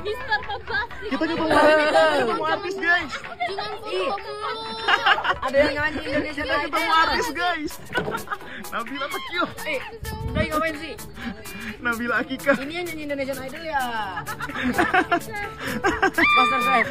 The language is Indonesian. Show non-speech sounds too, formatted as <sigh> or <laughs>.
Mister Pembasi. Kita ketemu artis, kita ketemu artis guys. Ada yang nyanyi Indonesia Kita ketemu artis guys. Nabila Takio, Eh, udah ngapain sih? Nabila Akika. Ini yang nyanyi Indonesian Idol ya. <laughs> Master Chef.